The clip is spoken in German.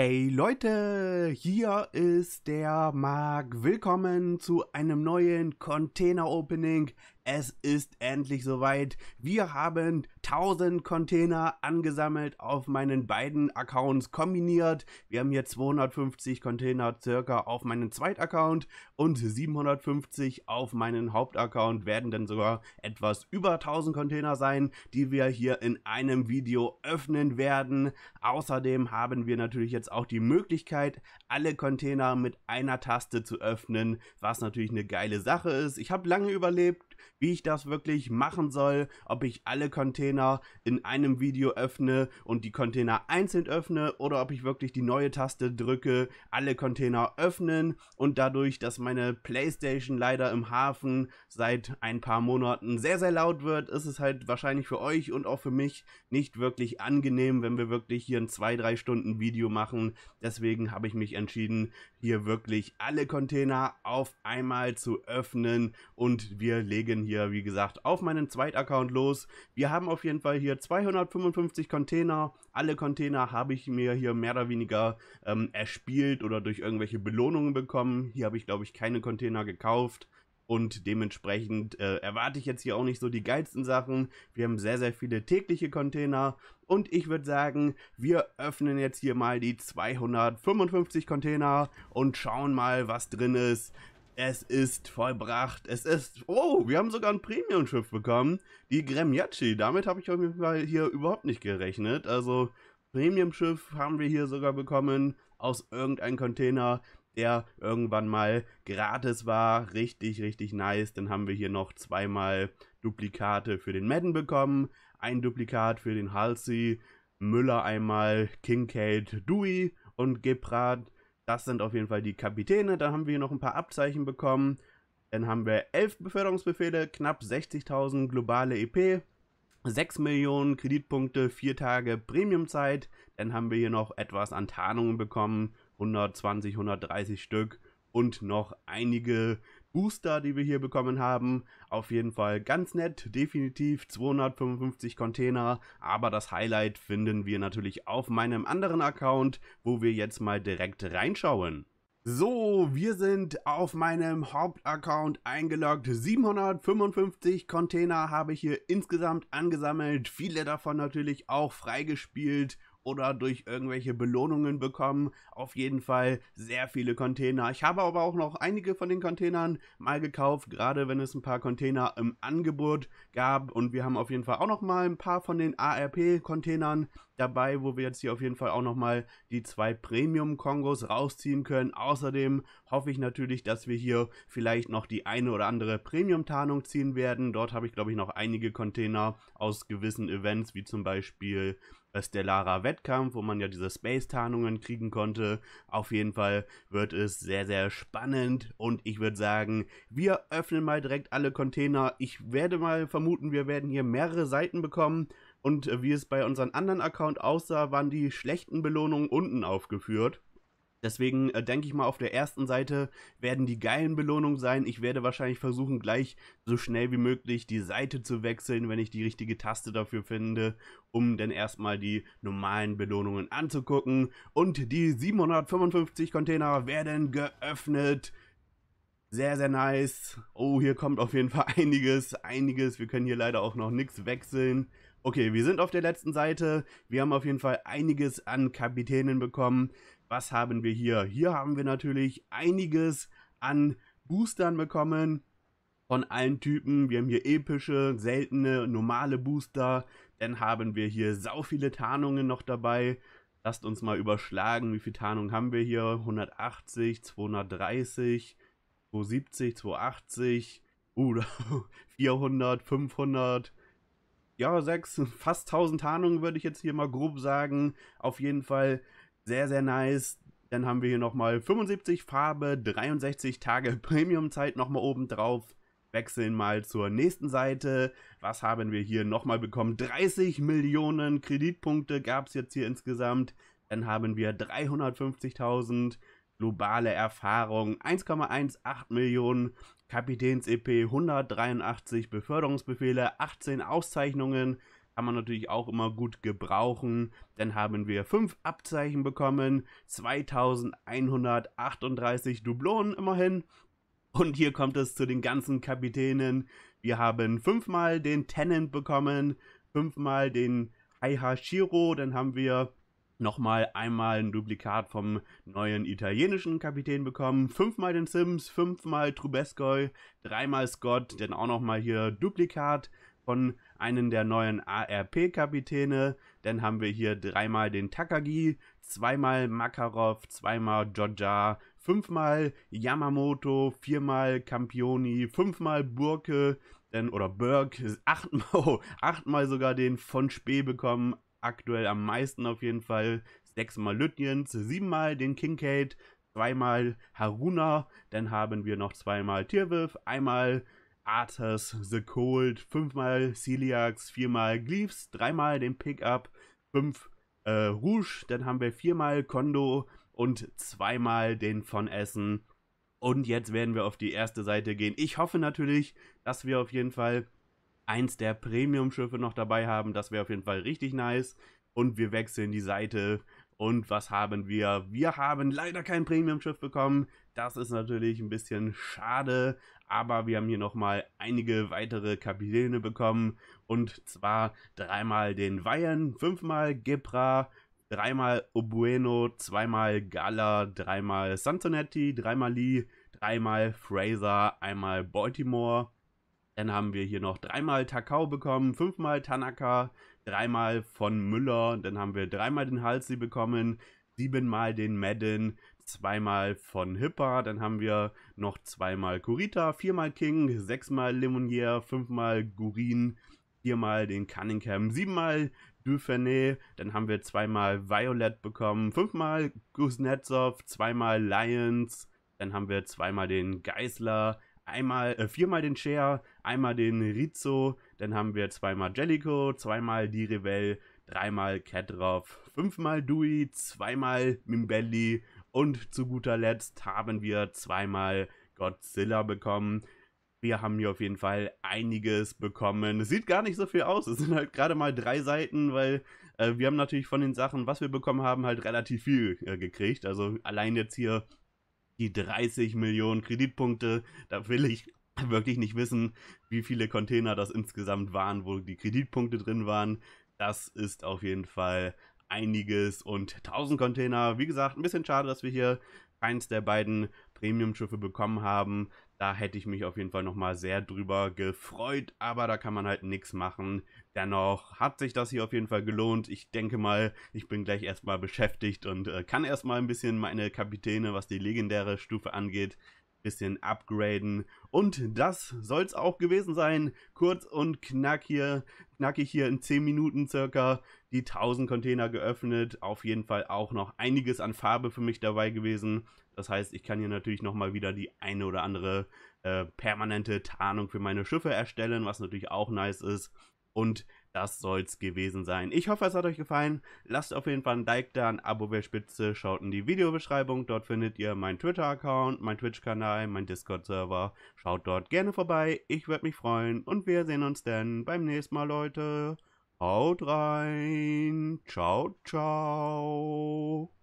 Hey Leute, hier ist der Marc. Willkommen zu einem neuen Container Opening. Es ist endlich soweit. Wir haben 1000 Container angesammelt auf meinen beiden Accounts kombiniert. Wir haben hier 250 Container circa auf meinen Zweitaccount und 750 auf meinen Hauptaccount werden dann sogar etwas über 1000 Container sein, die wir hier in einem Video öffnen werden. Außerdem haben wir natürlich jetzt auch die Möglichkeit, alle Container mit einer Taste zu öffnen, was natürlich eine geile Sache ist. Ich habe lange überlebt, wie ich das wirklich machen soll, ob ich alle Container in einem Video öffne und die Container einzeln öffne oder ob ich wirklich die neue Taste drücke, alle Container öffnen und dadurch, dass meine Playstation leider im Hafen seit ein paar Monaten sehr, sehr laut wird, ist es halt wahrscheinlich für euch und auch für mich nicht wirklich angenehm, wenn wir wirklich hier ein 2-3 Stunden Video machen. Deswegen habe ich mich entschieden, hier wirklich alle Container auf einmal zu öffnen und wir legen hier, wie gesagt, auf meinen Zweitaccount los. Wir haben auf jeden Fall hier 255 Container. Alle Container habe ich mir hier mehr oder weniger ähm, erspielt oder durch irgendwelche Belohnungen bekommen. Hier habe ich, glaube ich, keine Container gekauft und dementsprechend äh, erwarte ich jetzt hier auch nicht so die geilsten Sachen. Wir haben sehr, sehr viele tägliche Container und ich würde sagen, wir öffnen jetzt hier mal die 255 Container und schauen mal, was drin ist. Es ist vollbracht. Es ist. Oh, wir haben sogar ein Premium-Schiff bekommen. Die Gremjachi. Damit habe ich auf jeden Fall hier überhaupt nicht gerechnet. Also, Premium-Schiff haben wir hier sogar bekommen aus irgendeinem Container der irgendwann mal gratis war. Richtig, richtig nice. Dann haben wir hier noch zweimal Duplikate für den Madden bekommen. Ein Duplikat für den Halsey. Müller einmal, Kincaid, Dewey und Gebrat. Das sind auf jeden Fall die Kapitäne. Dann haben wir hier noch ein paar Abzeichen bekommen. Dann haben wir 11 Beförderungsbefehle, knapp 60.000 globale EP, 6 Millionen Kreditpunkte, 4 Tage Premiumzeit. Dann haben wir hier noch etwas an Tarnungen bekommen 120, 130 Stück und noch einige Booster, die wir hier bekommen haben. Auf jeden Fall ganz nett, definitiv 255 Container, aber das Highlight finden wir natürlich auf meinem anderen Account, wo wir jetzt mal direkt reinschauen. So, wir sind auf meinem Hauptaccount eingeloggt. 755 Container habe ich hier insgesamt angesammelt. Viele davon natürlich auch freigespielt oder durch irgendwelche Belohnungen bekommen. Auf jeden Fall sehr viele Container. Ich habe aber auch noch einige von den Containern mal gekauft, gerade wenn es ein paar Container im Angebot gab. Und wir haben auf jeden Fall auch noch mal ein paar von den ARP-Containern dabei, wo wir jetzt hier auf jeden Fall auch noch mal die zwei Premium-Kongos rausziehen können. Außerdem hoffe ich natürlich, dass wir hier vielleicht noch die eine oder andere Premium-Tarnung ziehen werden. Dort habe ich, glaube ich, noch einige Container aus gewissen Events, wie zum Beispiel Stellarer Wettkampf, wo man ja diese Space-Tarnungen kriegen konnte. Auf jeden Fall wird es sehr, sehr spannend und ich würde sagen, wir öffnen mal direkt alle Container. Ich werde mal vermuten, wir werden hier mehrere Seiten bekommen und äh, wie es bei unseren anderen Account aussah, waren die schlechten Belohnungen unten aufgeführt. Deswegen äh, denke ich mal, auf der ersten Seite werden die geilen Belohnungen sein. Ich werde wahrscheinlich versuchen, gleich so schnell wie möglich die Seite zu wechseln, wenn ich die richtige Taste dafür finde, um dann erstmal die normalen Belohnungen anzugucken. Und die 755 Container werden geöffnet. Sehr, sehr nice. Oh, hier kommt auf jeden Fall einiges, einiges. Wir können hier leider auch noch nichts wechseln. Okay, wir sind auf der letzten Seite. Wir haben auf jeden Fall einiges an Kapitänen bekommen. Was haben wir hier? Hier haben wir natürlich einiges an Boostern bekommen von allen Typen. Wir haben hier epische, seltene, normale Booster. Dann haben wir hier sau viele Tarnungen noch dabei. Lasst uns mal überschlagen, wie viele Tarnungen haben wir hier? 180, 230, 270, 280, uh, 400, 500, ja, sechs, fast 1000 Tarnungen würde ich jetzt hier mal grob sagen. Auf jeden Fall sehr, sehr nice. Dann haben wir hier nochmal 75 Farbe, 63 Tage Premium-Zeit nochmal oben drauf. Wechseln mal zur nächsten Seite. Was haben wir hier nochmal bekommen? 30 Millionen Kreditpunkte gab es jetzt hier insgesamt. Dann haben wir 350.000 globale Erfahrung, 1,18 Millionen Kapitäns-EP, 183 Beförderungsbefehle, 18 Auszeichnungen kann man natürlich auch immer gut gebrauchen. Dann haben wir fünf Abzeichen bekommen, 2138 Dublonen immerhin. Und hier kommt es zu den ganzen Kapitänen. Wir haben fünfmal den Tennant bekommen, fünfmal den Haihashiro, dann haben wir nochmal einmal ein Duplikat vom neuen italienischen Kapitän bekommen, fünfmal den Sims, fünfmal Trubescoy, dreimal Scott, dann auch nochmal hier Duplikat von einem der neuen ARP-Kapitäne, dann haben wir hier dreimal den Takagi, zweimal Makarov, zweimal Joja, fünfmal Yamamoto, viermal Campioni, fünfmal Burke, denn, oder Burke, achtmal, oh, achtmal sogar den von Spee bekommen, aktuell am meisten auf jeden Fall. Sechsmal Lütjens, siebenmal den Kincaid, zweimal Haruna, dann haben wir noch zweimal Tirwolf, einmal Arthas The Cold, fünfmal Celiax, viermal Gleaves, dreimal den Pickup, fünf äh, Rouge, dann haben wir viermal Kondo und zweimal den von Essen. Und jetzt werden wir auf die erste Seite gehen. Ich hoffe natürlich, dass wir auf jeden Fall eins der Premium-Schiffe noch dabei haben. Das wäre auf jeden Fall richtig nice. Und wir wechseln die Seite. Und was haben wir? Wir haben leider kein Premium-Schiff bekommen. Das ist natürlich ein bisschen schade. Aber wir haben hier nochmal einige weitere Kapitäne bekommen. Und zwar dreimal den Weihen, fünfmal Gebra, dreimal Obueno, zweimal Gala, dreimal Santonetti, dreimal Lee, dreimal Fraser, einmal Baltimore, dann haben wir hier noch dreimal Takao bekommen, fünfmal Tanaka, dreimal von Müller, dann haben wir dreimal den Halsey bekommen, siebenmal den Madden, zweimal von Hipper, dann haben wir noch zweimal Kurita, viermal King, sechsmal Limonier, fünfmal Gurin, viermal den Cunningham, siebenmal Dufernay, dann haben wir zweimal Violet bekommen, fünfmal Kuznetsov, zweimal Lions, dann haben wir zweimal den Geisler, einmal, äh, viermal den Cher, einmal den Rizzo, dann haben wir zweimal Jellico, zweimal die Revell, dreimal Ketrov, fünfmal Dewey, zweimal Mimbelli und zu guter Letzt haben wir zweimal Godzilla bekommen. Wir haben hier auf jeden Fall einiges bekommen. Es sieht gar nicht so viel aus. Es sind halt gerade mal drei Seiten, weil äh, wir haben natürlich von den Sachen, was wir bekommen haben, halt relativ viel äh, gekriegt. Also allein jetzt hier die 30 Millionen Kreditpunkte. Da will ich wirklich nicht wissen, wie viele Container das insgesamt waren, wo die Kreditpunkte drin waren. Das ist auf jeden Fall einiges und 1000 Container. Wie gesagt, ein bisschen schade, dass wir hier eins der beiden Premium-Schiffe bekommen haben. Da hätte ich mich auf jeden Fall nochmal sehr drüber gefreut, aber da kann man halt nichts machen. Dennoch hat sich das hier auf jeden Fall gelohnt. Ich denke mal, ich bin gleich erstmal beschäftigt und äh, kann erstmal ein bisschen meine Kapitäne, was die legendäre Stufe angeht, bisschen upgraden. Und das soll es auch gewesen sein. Kurz und knack hier, knackig hier in 10 Minuten circa die 1000 Container geöffnet. Auf jeden Fall auch noch einiges an Farbe für mich dabei gewesen. Das heißt, ich kann hier natürlich nochmal wieder die eine oder andere äh, permanente Tarnung für meine Schiffe erstellen, was natürlich auch nice ist. Und das soll's gewesen sein. Ich hoffe, es hat euch gefallen. Lasst auf jeden Fall ein Like da, ein Abo wäre spitze. Schaut in die Videobeschreibung. Dort findet ihr meinen Twitter-Account, meinen Twitch-Kanal, meinen Discord-Server. Schaut dort gerne vorbei. Ich würde mich freuen. Und wir sehen uns dann beim nächsten Mal, Leute. Haut rein. Ciao, ciao.